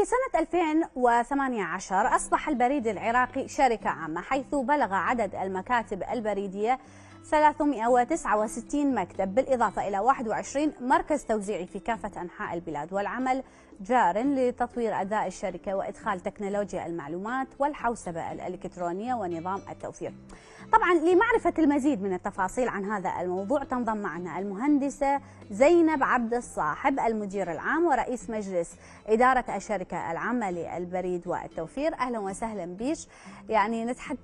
في سنة 2018 أصبح البريد العراقي شركة عامة حيث بلغ عدد المكاتب البريدية 369 مكتب بالإضافة إلى 21 مركز توزيعي في كافة أنحاء البلاد والعمل. جار لتطوير أداء الشركة وإدخال تكنولوجيا المعلومات والحوسبة الإلكترونية ونظام التوفير. طبعا لمعرفة المزيد من التفاصيل عن هذا الموضوع تنضم معنا المهندسة زينب عبد الصاحب المدير العام ورئيس مجلس إدارة الشركة العامة للبريد والتوفير. أهلا وسهلا بيش. يعني نتحدث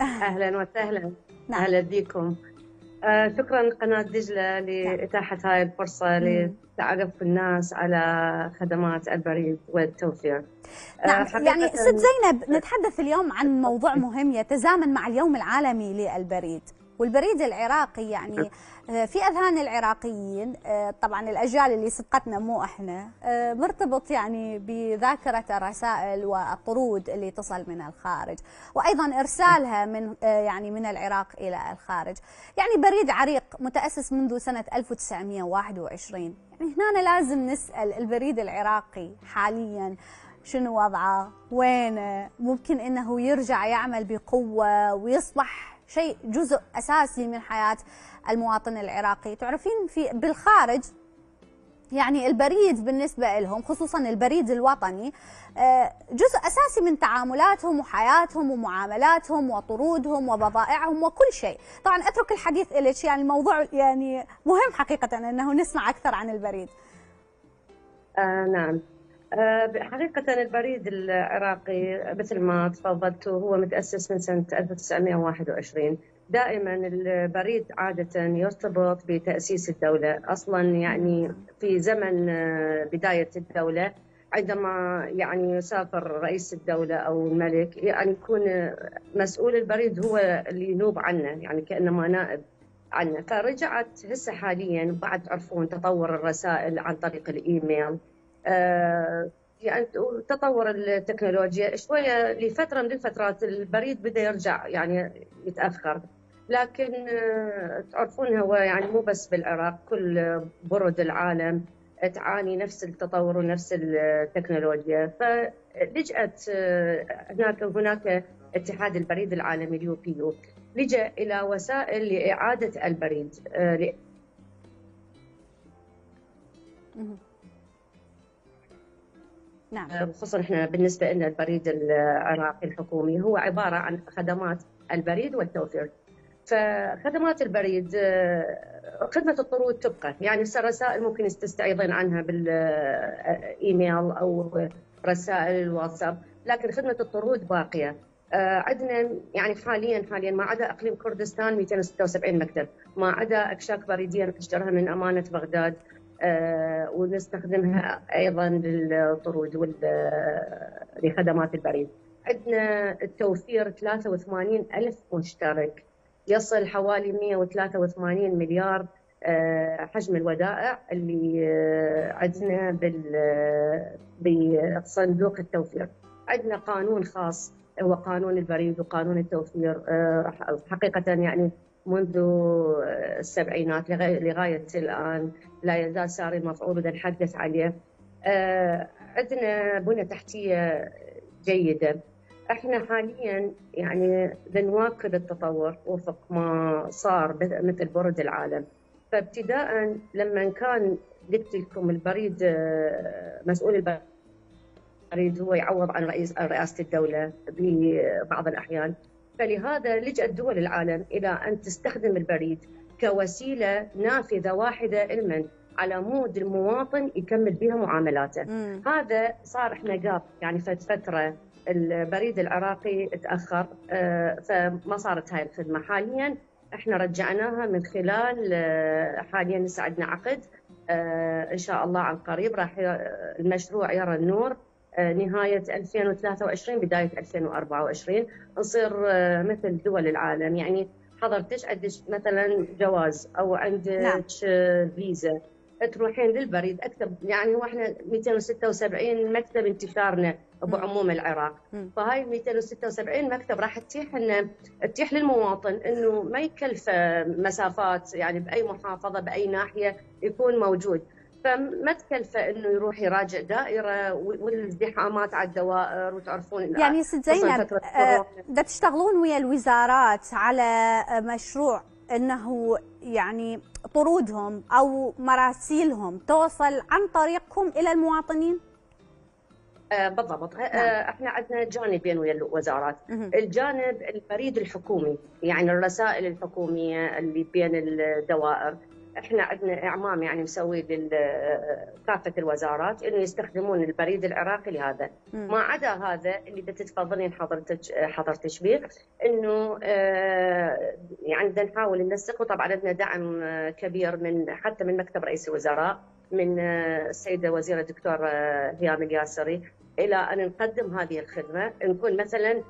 أهلا وسهلا. نعم. أهلا بكم آه شكرا قناة دجلة لإتاحة هاي الفرصة لتعرف الناس على خدمات البريد والتوفير. آه، نعم يعني ست زينب نتحدث اليوم عن موضوع مهم يتزامن مع اليوم العالمي للبريد. والبريد العراقي يعني آه، في أذهان العراقيين آه، طبعا الأجيال اللي سبقتنا مو إحنا آه، مرتبط يعني بذاكرة الرسائل والطرود اللي تصل من الخارج وأيضا إرسالها من يعني من العراق إلى الخارج. يعني بريد عريق متأسس منذ سنة 1921 يعني هنا لازم نسأل البريد العراقي حاليا شنو وضعه وينه ممكن إنه يرجع يعمل بقوة ويصبح شيء جزء أساسي من حياة المواطن العراقي. تعرفين في بالخارج يعني البريد بالنسبة لهم خصوصا البريد الوطني آه، جزء أساسي من تعاملاتهم وحياتهم ومعاملاتهم وطرودهم وبضائعهم وكل شيء. طبعا أترك الحديث إليك يعني الموضوع يعني مهم حقيقة أنه نسمع أكثر عن البريد. آه نعم. حقيقة البريد العراقي مثل ما تفضلت هو متأسس من سنة 1921 دائما البريد عادة يرتبط بتأسيس الدولة. أصلا يعني في زمن آه، بداية الدولة عندما يعني يسافر رئيس الدولة أو الملك يعني يكون مسؤول البريد هو اللي ينوب عنه يعني كأنما نائب عنه. فرجعت هسه حاليا بعد تعرفون تطور الرسائل عن طريق الإيميل. آه، يعني تطور التكنولوجيا شوية لفترة من الفترات البريد بدأ يرجع يعني يتأخر. لكن آه، تعرفون هو يعني مو بس بالعراق كل برد العالم تعاني نفس التطور ونفس التكنولوجيا. فلجأت آه، هناك هناك اتحاد البريد العالمي ال UPU لجأ إلى وسائل لإعادة البريد نعم. آه، خصوصا إحنا بالنسبة لنا البريد العراقي الحكومي هو عبارة عن خدمات البريد والتوفير. فخدمات البريد آه، خدمة الطرود تبقى. يعني الرسائل ممكن تستعيضين عنها بالإيميل أو رسائل الواتساب لكن خدمة الطرود باقية. آه، عندنا يعني حاليا حاليا ما عدا إقليم كردستان 276 مكتب ما عدا أكشاك بريديه نشتريها من أمانة بغداد. ونستخدمها أيضا للطرود لخدمات البريد. عندنا التوفير 83 ألف مشترك يصل حوالي 183 مليار آه، حجم الودائع اللي آه، عندنا بصندوق التوفير. عندنا قانون خاص هو قانون البريد وقانون التوفير حقيقة يعني منذ السبعينات لغاية الآن لا يزال ساري مفعول بدنا نحدث عليه. آه، عندنا بنى تحتية جيدة. إحنا حاليا يعني بنواكب التطور وفق ما صار مثل برد العالم. فابتداء لما كان قلت لكم البريد آه، مسؤول البريد هو يعوض عن رئيس رئاسة الدولة ببعض الأحيان. فلهذا لجأت دول العالم إلى أن تستخدم البريد كوسيلة نافذة واحدة لمن على مود المواطن يكمل بها معاملاته. مم. هذا صار إحنا جاب يعني فترة البريد العراقي تأخر آه، فما صارت هاي الخدمة. حاليا إحنا رجعناها من خلال آه، حاليا لسه عندنا عقد آه، إن شاء الله عن قريب راح المشروع يرى النور. نهاية 2023 بداية 2024 نصير آه، مثل دول العالم. يعني حضرتك عندك مثلا جواز أو عندك نعم. آه، فيزا. تروحين للبريد. أكتب يعني وإحنا 276 مكتب انتشارنا بعموم العراق. م. فهاي 276 مكتب راح تتيح لنا تتيح للمواطن إنه ما يكلف مسافات يعني بأي محافظة بأي ناحية يكون موجود. فما تكلفه إنه يروح يراجع دائرة والازدحامات على الدوائر وتعرفون يعني ست زينب آه، دا تشتغلون ويا الوزارات على مشروع إنه يعني طرودهم أو مراسيلهم توصل عن طريقكم إلى المواطنين؟ آه بالضبط. نعم. آه إحنا عندنا جانبين ويا الوزارات. الجانب البريد الحكومي يعني الرسائل الحكومية اللي بين الدوائر. إحنا عندنا اعمام يعني مسوي لكافه الوزارات انه يستخدمون البريد العراقي لهذا. ما عدا هذا اللي تتفضلين حضرتك حضرتك به انه آه يعني بدنا نحاول ننسق. وطبعا عندنا دعم كبير من حتى من مكتب رئيس الوزراء من السيدة وزيرة الدكتور هيام الياسري إلى أن نقدم هذه الخدمة. نكون مثلا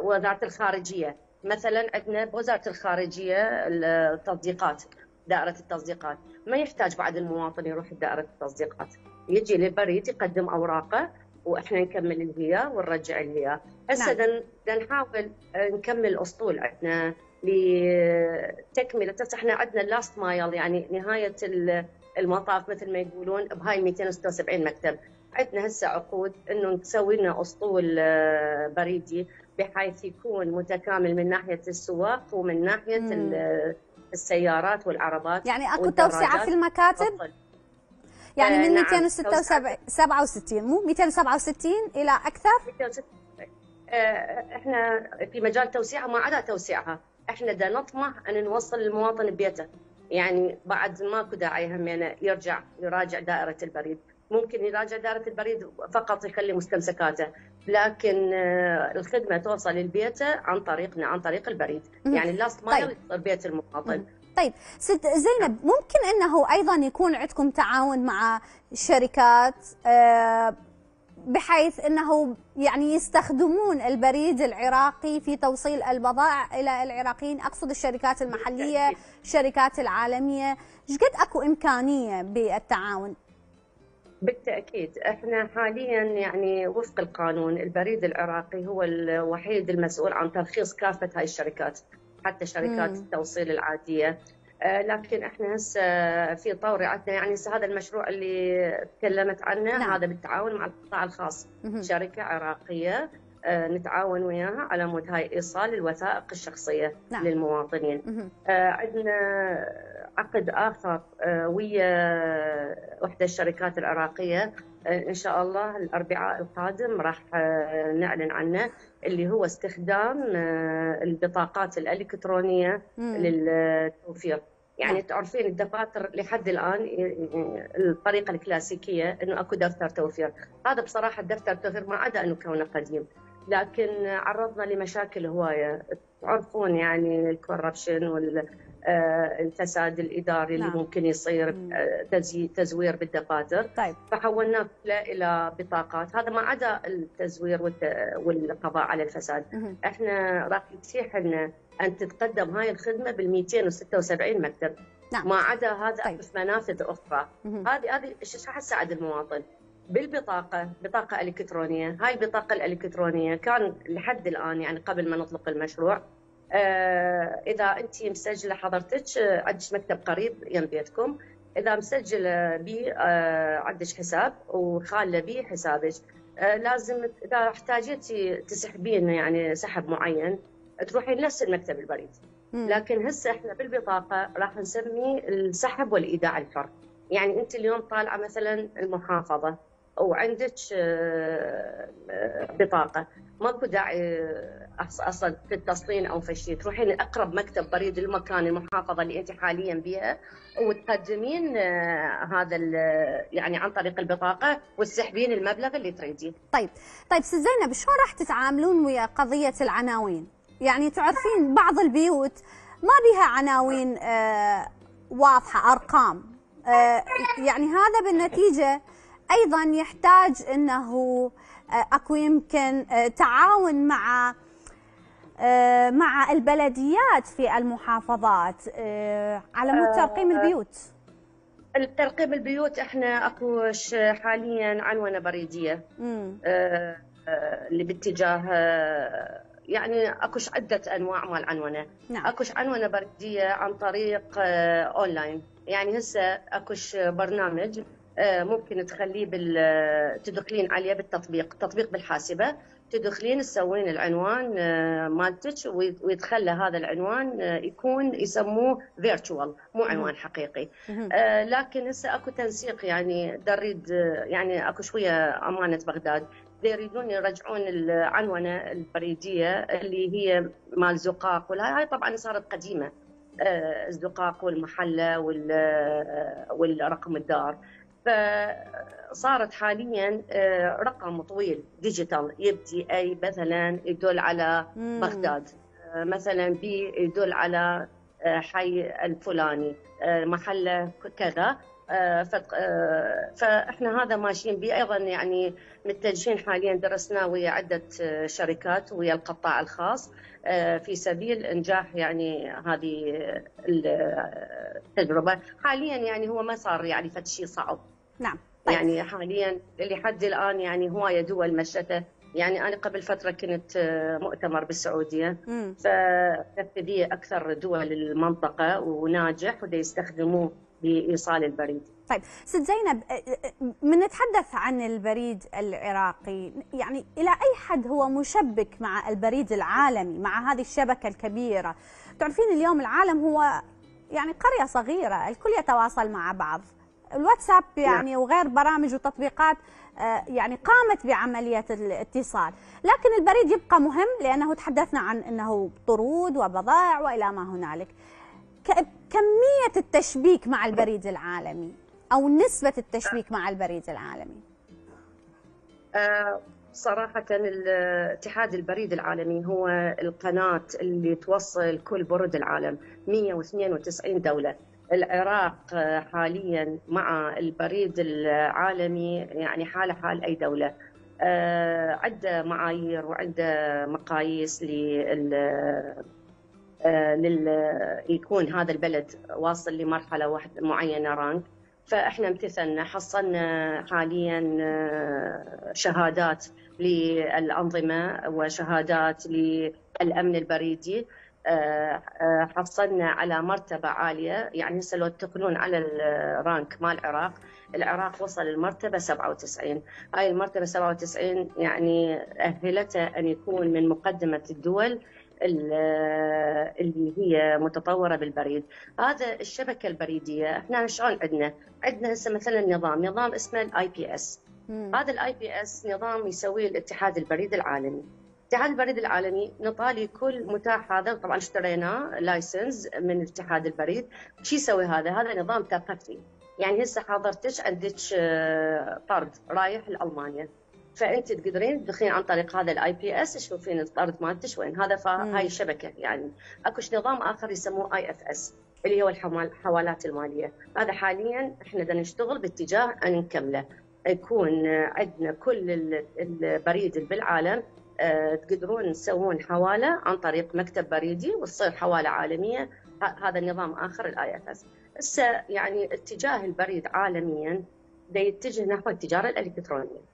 وزارة الخارجية. مثلا عندنا بوزارة الخارجية التصديقات دائرة التصديقات. ما يحتاج بعد المواطن يروح لدائرة التصديقات؟ يجي للبريد يقدم أوراقه وإحنا نكمل الهيا ونرجع الهيا هسه نعم. نحاول نكمل اسطول عندنا لتكملة إحنا عندنا ال last mile يعني نهاية المطاف مثل ما يقولون بهاي 276 مكتب. عندنا هسه عقود إنه نسوي لنا أسطول آه، بريدي بحيث يكون متكامل من ناحية السواق ومن ناحية مم. السيارات والعربات يعني اكو توسعة في المكاتب؟ بطل. يعني من آه 267 نعم. مو 267 إلى أكثر؟ 267 آه إحنا في مجال توسيعها ما عدا توسيعها، إحنا دا نطمح أن نوصل للمواطن ببيته، يعني بعد ماكو داعي همينه يرجع يراجع دائرة البريد، ممكن يراجع دائرة البريد فقط يخلي مستمسكاته لكن آه، الخدمة توصل للبيت عن طريقنا عن طريق البريد. يعني ال last mile طيب. يصير بيت المواطن طيب ست زينب ممكن إنه أيضا يكون عندكم تعاون مع شركات آه، بحيث إنه يعني يستخدمون البريد العراقي في توصيل البضائع إلى العراقيين؟ أقصد الشركات المحلية الشركات العالمية. إيش قد أكو إمكانية بالتعاون؟ بالتأكيد إحنا حاليا يعني وفق القانون البريد العراقي هو الوحيد المسؤول عن ترخيص كافة هاي الشركات حتى شركات مم. التوصيل العادية آه لكن إحنا هسه في طور عندنا يعني هذا المشروع اللي تكلمت عنه نعم. هذا بالتعاون مع القطاع الخاص مم. شركة عراقية آه نتعاون وياها على مود هاي إيصال الوثائق الشخصية نعم. للمواطنين آه عندنا عقد آخر آه، ويا إحدى الشركات العراقية آه، إن شاء الله الأربعاء القادم راح آه، نعلن عنه اللي هو استخدام البطاقات الإلكترونية مم. للتوفير يعني نعم. تعرفين الدفاتر لحد الآن الطريقة الكلاسيكية إنه أكو دفتر توفير هذا بصراحة الدفتر توفير ما عدا إنه كونه قديم لكن عرضنا لمشاكل هواية تعرفون يعني ال corruption وال آه، الفساد الإداري نعم. اللي ممكن يصير آه، تزوير بالدفاتر طيب. فحولناه إلى بطاقات هذا ما عدا التزوير والقضاء على الفساد مم. إحنا راح يتيح لنا أن تتقدم هاي الخدمة بال 276 مكتب نعم. ما عدا هذا طيب. في منافذ أخرى هذه هذه إيش راح تساعد المواطن بالبطاقة بطاقة إلكترونية. هاي البطاقة الإلكترونية كان لحد الآن يعني قبل ما نطلق المشروع آه، إذا أنت مسجلة حضرتك آه، عندك مكتب قريب يم بيتكم. إذا مسجلة بي آه، عندك حساب وخالة بي حسابك. لازم إذا احتاجتي تسحبين يعني سحب معين تروحين نفس المكتب البريد. لكن هسه إحنا بالبطاقة راح نسمي السحب والإيداع الحر يعني أنت اليوم طالعة مثلا المحافظة. وعندك بطاقة ماكو داعي أصلا في التصلين أو في شيء تروحين لأقرب مكتب بريد المكان المحافظة اللي أنت حاليا بها وتقدمين آه، هذا يعني عن طريق البطاقة وتسحبين المبلغ اللي تريديه. طيب طيب ست زينب شلون راح تتعاملون ويا قضية العناوين؟ يعني تعرفين بعض البيوت ما بها عناوين آه واضحة أرقام آه يعني هذا بالنتيجة أيضا يحتاج إنه آه، أكو يمكن آه، تعاون مع آه، مع البلديات في المحافظات على مود ترقيم البيوت. الترقيم البيوت إحنا أكو حاليا عنونه بريدية. اللي باتجاه يعني اكوش عدة أنواع مال عنونه نعم. اكوش عنونه بريدية عن طريق أونلاين. يعني هسه اكوش برنامج ممكن تخليه بال تدخلين عليه بالتطبيق تطبيق بالحاسبة تدخلين تسوين العنوان آه، مالتك ويتخلى هذا العنوان آه، يكون يسموه virtual مو عنوان حقيقي. لكن هسه أكو تنسيق يعني دريد يعني أكو شوية أمانة بغداد. يريدون يرجعون العنونة البريدية اللي هي مال زقاق وهاي طبعا صارت قديمة. الزقاق والمحلة والرقم الدار. فصارت حاليا آه، رقم طويل. digital. يبدي أي مثلا يدل على بغداد. آه، مثلا بي يدل على آه، حي الفلاني. محله كذا. فإحنا هذا ماشيين به أيضا يعني متجهين حاليا درسناه ويا عدة شركات ويا القطاع الخاص في سبيل إنجاح يعني هذه التجربة. حاليا يعني هو ما صار يعني فد شيء صعب. نعم طيب. يعني حاليا لحد الآن يعني هواية دول مشتة. يعني أنا قبل فترة كنت آه، مؤتمر بالسعودية. فنفذيه أكثر دول المنطقة وناجح ودا يستخدموه بإيصال البريد. طيب ست زينب من نتحدث عن البريد العراقي يعني إلى أي حد هو مشبك مع البريد العالمي مع هذه الشبكة الكبيرة؟ تعرفين اليوم العالم هو يعني قرية صغيرة الكل يتواصل مع بعض الواتساب يعني. وغير برامج وتطبيقات يعني قامت بعملية الاتصال لكن البريد يبقى مهم لأنه تحدثنا عن أنه طرود وبضائع وإلى ما هنالك كمية التشبيك مع البريد العالمي أو نسبة التشبيك مع البريد العالمي. آه، صراحة اتحاد البريد العالمي هو القناة اللي توصل كل برد العالم 192 دولة. العراق حاليا مع البريد العالمي يعني حاله حال أي دولة. آه، عنده معايير وعنده مقاييس آه، لل يكون هذا البلد واصل لمرحلة واحدة معينة رانك فإحنا امتثلنا حصلنا حاليا آه، شهادات للأنظمة وشهادات للأمن البريدي. آه، آه، حصلنا على مرتبة عالية. يعني هسه لو تقولون على ال rank مال العراق العراق وصل للمرتبة 97 هاي المرتبة 97 يعني أهلته أن يكون من مقدمة الدول اللي هي متطورة بالبريد. هذا الشبكة البريدية إحنا شلون عندنا عندنا هسه مثلا نظام نظام اسمه ال IPS. هذا ال IPS نظام يسويه الاتحاد البريد العالمي. اتحاد البريد العالمي نطالي كل متاح هذا طبعا اشتريناه license من اتحاد البريد. شو يسوي هذا؟ هذا نظام تعقبي يعني هسه حضرتك عندك آه، طرد رايح لألمانيا. فأنت تقدرين تدخلين عن طريق هذا ال IPS تشوفين الطرد مالتك وين هذا هاي الشبكه يعني. اكوش نظام آخر يسموه IFS اللي هو الحوالات المالية. هذا حاليا إحنا نشتغل باتجاه أن نكمله. يكون عندنا كل البريد بالعالم آه، تقدرون تسوون حوالة عن طريق مكتب بريدي وتصير حوالة عالمية. هذا النظام آخر ال IFS هسه يعني اتجاه البريد عالميا دا يتجه نحو التجارة الإلكترونية.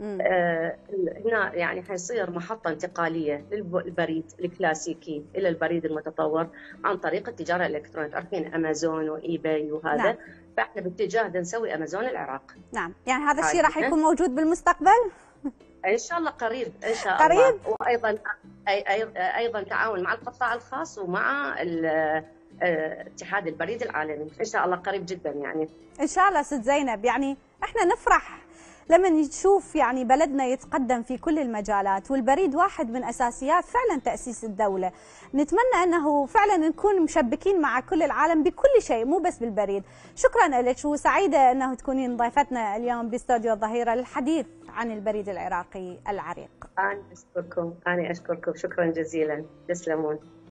آه هنا يعني حيصير محطة انتقالية للبريد الكلاسيكي إلى البريد المتطور عن طريق التجارة الإلكترونية. تعرفين أمازون و eBay وهذا؟ نعم. فإحنا باتجاه نسوي أمازون العراق. نعم. يعني هذا الشيء راح يكون موجود بالمستقبل؟ إن شاء الله قريب إن شاء الله. قريب؟ وأيضا أيضا تعاون مع القطاع الخاص ومع اتحاد البريد العالمي. إن شاء الله قريب جدا يعني. إن شاء الله ست زينب. يعني إحنا نفرح لما نشوف يعني بلدنا يتقدم في كل المجالات والبريد واحد من أساسيات فعلا تأسيس الدولة. نتمنى أنه فعلا نكون مشبكين مع كل العالم بكل شيء مو بس بالبريد. شكرا لك وسعيدة أنه تكونين ضيفتنا اليوم باستوديو الظهيرة للحديث عن البريد العراقي العريق. أنا أشكركم أنا أشكركم. شكرا جزيلا. تسلمون.